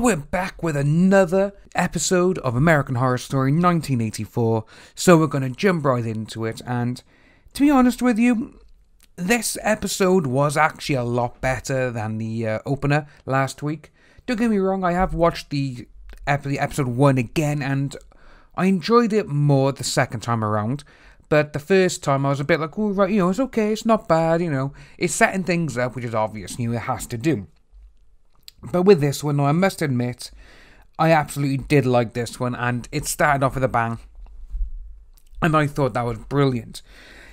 Well, we're back with another episode of American Horror Story 1984, so we're going to jump right into it. And to be honest with you, this episode was actually a lot better than the uh, opener last week. Don't get me wrong, I have watched the, ep- the episode one again, and I enjoyed it more the second time around. But the first time I was a bit like, oh, right, you know, it's okay, it's not bad, you know. It's setting things up, which is obvious, you know, it has to do. But with this one, though, I must admit, I absolutely did like this one, and it started off with a bang. And I thought that was brilliant.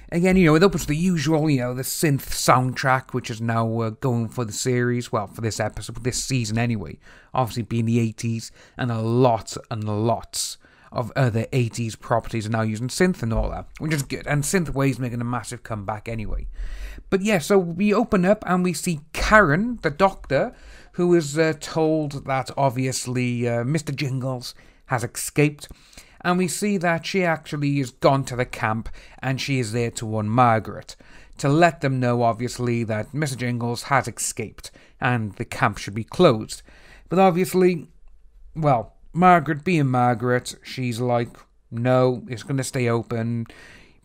Again, you know, it opens the usual, you know, the synth soundtrack, which is now uh, going for the series, well, for this episode, this season anyway. Obviously, being the 80s, and a lot and lots of other 80s properties are now using synth and all that, which is good. And Synthwave's making a massive comeback anyway. But yeah, so we open up and we see Karen, the doctor, who is uh, told that obviously uh, Mr. Jingles has escaped. And we see that she actually has gone to the camp and she is there to warn Margaret to let them know, obviously, that Mr. Jingles has escaped and the camp should be closed. But obviously, well, Margaret being Margaret, she's like, no, it's going to stay open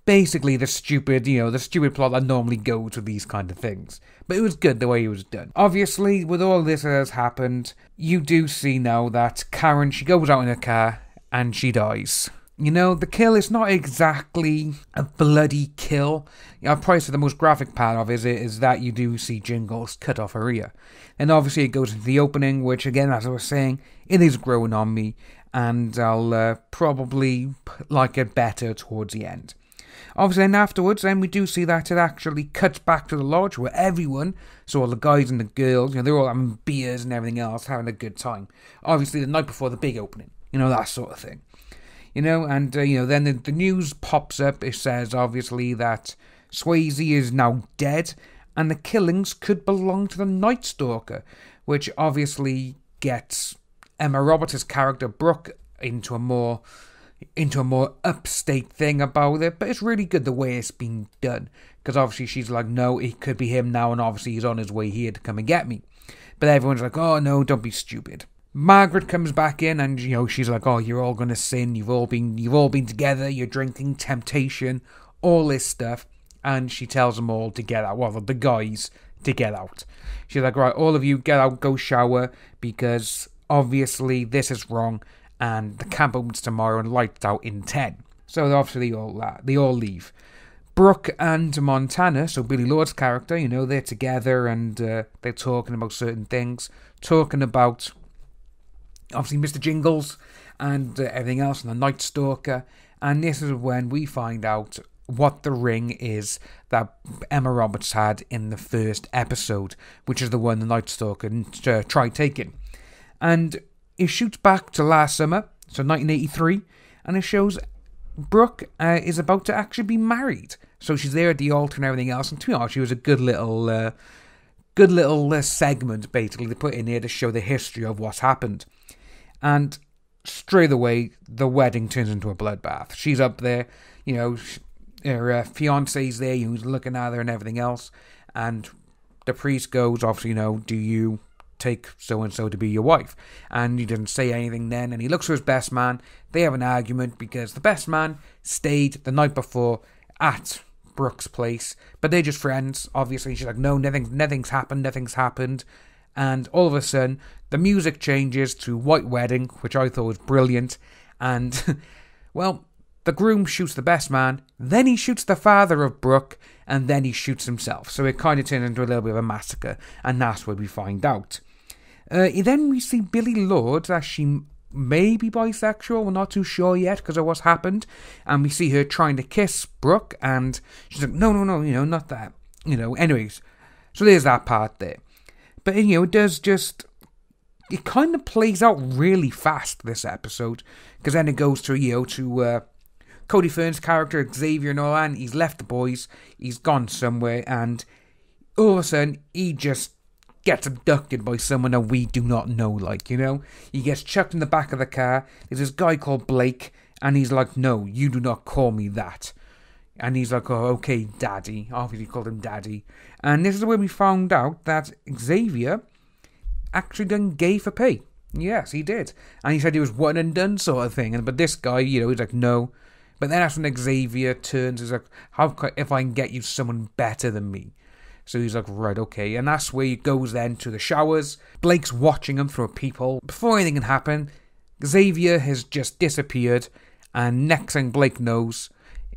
basically the stupid, you know, the stupid plot that normally goes with these kind of things. But it was good the way it was done. Obviously, with all this that has happened, you do see now that Karen, she goes out in a car and she dies. You know, the kill is not exactly a bloody kill. You know, probably say the most graphic part of it is, is that you do see Jingles cut off her ear. And obviously it goes into the opening, which again, as I was saying, it is growing on me. And I'll uh, probably like it better towards the end. Obviously, then afterwards, then we do see that it actually cuts back to the lodge where everyone, so all the guys and the girls, you know, they're all having beers and everything else, having a good time. Obviously, the night before the big opening, you know, that sort of thing. You know, and, uh, you know, then the, the news pops up. It says, obviously, that Swayze is now dead and the killings could belong to the Night Stalker, which obviously gets Emma Roberts' character Brooke into a more into a more upstate thing about it, but it's really good the way it's been done. Because obviously she's like, no, it could be him now, and obviously he's on his way here to come and get me. But everyone's like, oh no, don't be stupid. Margaret comes back in, and you know she's like, oh, you're all gonna sin. You've all been, you've all been together. You're drinking temptation, all this stuff, and she tells them all to get out. Well, the guys to get out. She's like, right, all of you get out, go shower, because obviously this is wrong and the camp opens tomorrow and lights out in 10. So obviously they all, uh, they all leave. Brooke and Montana, so Billie Lourd's character, you know, they're together and uh, they're talking about certain things, talking about obviously Mr. Jingles and uh, everything else, and the Night Stalker. And this is when we find out what the ring is that Emma Roberts had in the first episode, which is the one the Night Stalker uh, tried taking. And it shoots back to last summer, so 1983, and it shows Brooke uh, is about to actually be married. So she's there at the altar and everything else. And to be honest, she was a good little, uh, good little uh, segment basically to put in here to show the history of what's happened. And straight away, the wedding turns into a bloodbath. She's up there, you know, her uh, fiance's there, who's looking at her and everything else. And the priest goes, obviously, you know, do you take so and so to be your wife. And he doesn't say anything then, and he looks for his best man. They have an argument because the best man stayed the night before at Brooke's place, but they're just friends. Obviously, she's like, no, nothing, nothing's happened, nothing's happened. And all of a sudden, the music changes to White Wedding, which I thought was brilliant. And, well, the groom shoots the best man, then he shoots the father of Brooke, and then he shoots himself. So it kind of turns into a little bit of a massacre, and that's where we find out. Uh, then we see Billie Lourd as she may be bisexual. We're not too sure yet because of what's happened. And we see her trying to kiss Brooke, and she's like, no, no, no, you know, not that. You know, anyways. So there's that part there. But, you know, it does just. It kind of plays out really fast, this episode. Because then it goes to, you know, to. Uh, Cody Fern's character, Xavier and all that, he's left the boys, he's gone somewhere, and all of a sudden, he just gets abducted by someone that we do not know, like, you know? He gets chucked in the back of the car. There's this guy called Blake, and he's like, No, you do not call me that. And he's like, Oh, okay, daddy. Obviously, called him daddy. And this is where we found out that Xavier actually done gay for pay. Yes, he did. And he said he was one and done sort of thing. And But this guy, you know, he's like, no. But then that's when Xavier turns, he's like, how if I can get you someone better than me? So he's like, right, okay. And that's where he goes then to the showers. Blake's watching him through a peephole. Before anything can happen, Xavier has just disappeared. And next thing Blake knows,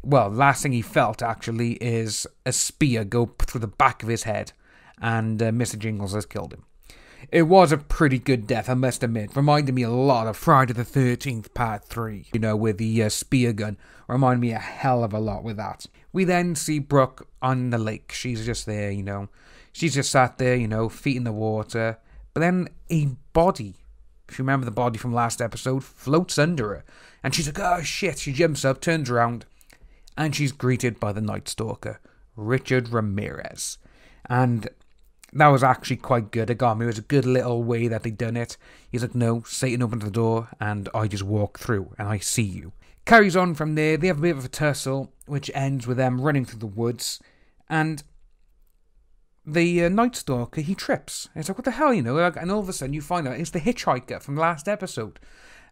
well, last thing he felt actually is a spear go through the back of his head. And uh, Mr. Jingles has killed him. It was a pretty good death, I must admit. Reminded me a lot of Friday the 13th Part 3, you know, with the uh, spear gun. Reminded me a hell of a lot with that. We then see Brooke on the lake. She's just there, you know. She's just sat there, you know, feet in the water. But then a body, if you remember the body from last episode, floats under her. And she's like, oh shit. She jumps up, turns around, and she's greeted by the Night Stalker, Richard Ramirez. And that was actually quite good. It got me. It was a good little way that they done it. He's like, no, Satan opened the door, and I just walk through, and I see you. Carries on from there. They have a bit of a tussle, which ends with them running through the woods, and the uh, Night Stalker he trips. It's like, what the hell, you know? Like, and all of a sudden, you find out it's the hitchhiker from last episode.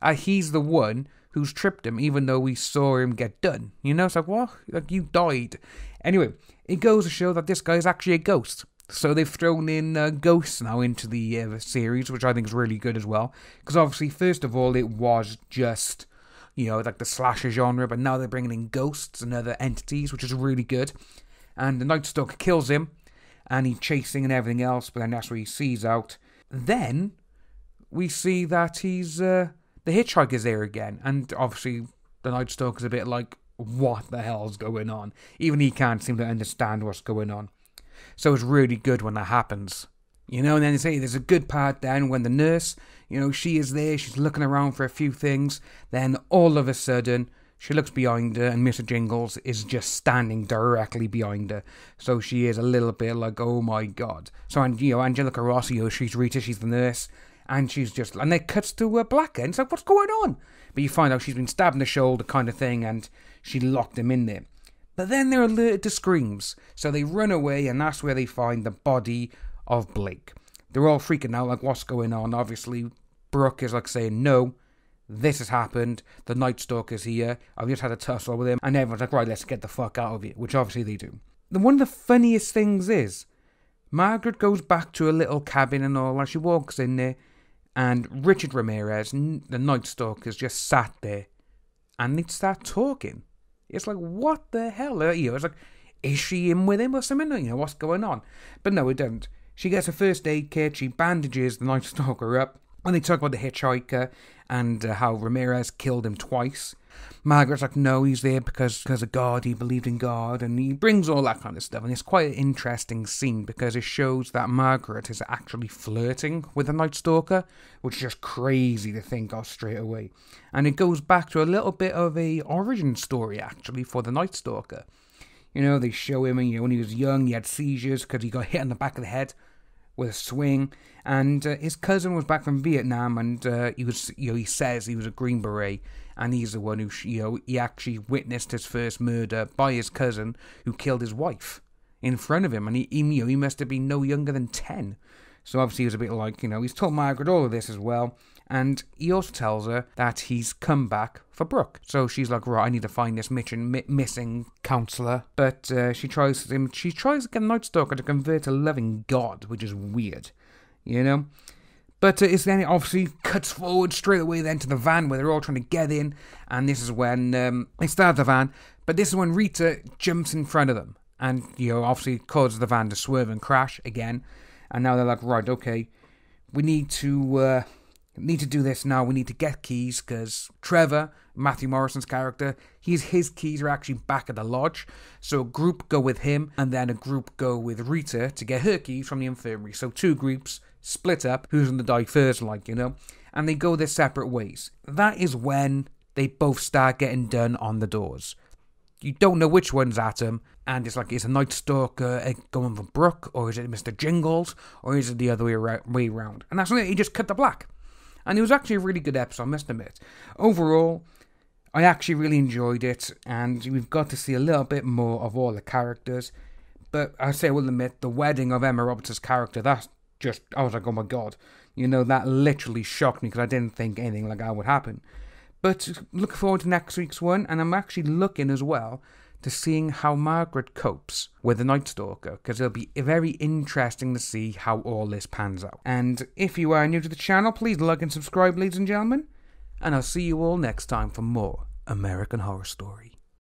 Uh, he's the one who's tripped him, even though we saw him get done. You know, it's like, what? Like you died. Anyway, it goes to show that this guy is actually a ghost. So they've thrown in uh, ghosts now into the uh, series, which I think is really good as well. Because obviously, first of all, it was just you know like the slasher genre, but now they're bringing in ghosts and other entities, which is really good. And the Night Stalker kills him, and he's chasing and everything else. But then that's where he sees out. Then we see that he's uh, the hitchhiker's there again, and obviously the Night Stalker's a bit like, what the hell's going on? Even he can't seem to understand what's going on. So it's really good when that happens. You know, and then they say there's a good part then when the nurse, you know, she is there, she's looking around for a few things, then all of a sudden she looks behind her and Mr. Jingles is just standing directly behind her. So she is a little bit like, oh my god. So, and, you know, Angelica Rossio, she's Rita, she's the nurse, and she's just, and it cuts to a black end. It's like, what's going on? But you find out she's been stabbed in the shoulder kind of thing, and she locked him in there. But then they're alerted to screams, so they run away, and that's where they find the body of Blake. They're all freaking out, like, what's going on? Obviously, Brooke is like saying, no, this has happened. The Night Stalker's here. I've just had a tussle with him. And everyone's like, right, let's get the fuck out of here, which obviously they do. And one of the funniest things is, Margaret goes back to a little cabin and all, and she walks in there, and Richard Ramirez, the Night Stalker's just sat there, and they start talking. It's like, what the hell? Are you? It's like, is she in with him or something? You know, what's going on? But no, it don't. She gets a first aid kit, she bandages the Night Stalker up, and they talk about the hitchhiker and uh, how Ramirez killed him twice. Margaret's like, no, he's there because because of God. He believed in God, and he brings all that kind of stuff. And it's quite an interesting scene because it shows that Margaret is actually flirting with the Night Stalker, which is just crazy to think of straight away. And it goes back to a little bit of a origin story actually for the Night Stalker. You know, they show him, you know, when he was young, he had seizures because he got hit on the back of the head with a swing, and uh, his cousin was back from Vietnam, and uh, he was, you know, he says he was a Green Beret, and he's the one who, you know, he actually witnessed his first murder by his cousin who killed his wife in front of him, and he, he you know, he must have been no younger than ten. So obviously he was a bit like, you know, he's told Margaret all of this as well, and he also tells her that he's come back for Brooke. So she's like, right, I need to find this mi- missing counselor. But uh, she tries to, she tries to get Night Stalker to convert to loving God, which is weird, you know. But uh, it's then it obviously cuts forward straight away then to the van where they're all trying to get in, and this is when um, they start the van. But this is when Rita jumps in front of them, and you know obviously causes the van to swerve and crash again. And now they're like, right, okay, we need to. Uh, need to do this now. We need to get keys because Trevor, Matthew Morrison's character, he's his keys are actually back at the lodge. So a group go with him, and then a group go with Rita to get her keys from the infirmary. So two groups split up. Who's going to die first, like you know? And they go their separate ways. That is when they both start getting done on the doors. You don't know which one's at him, and it's like, is a Night Stalker going for Brooke, or is it Mr. Jingles, or is it the other way, way around? And that's when he just cut the black. And it was actually a really good episode, I must admit. Overall, I actually really enjoyed it, and we've got to see a little bit more of all the characters. But I say I will admit, the wedding of Emma Roberts' character, that's just, I was like, oh my god. You know, that literally shocked me because I didn't think anything like that would happen. But look forward to next week's one, and I'm actually looking as well to seeing how Margaret copes with the Night Stalker, because it'll be very interesting to see how all this pans out. And if you are new to the channel, please like and subscribe, ladies and gentlemen, and I'll see you all next time for more American Horror Story.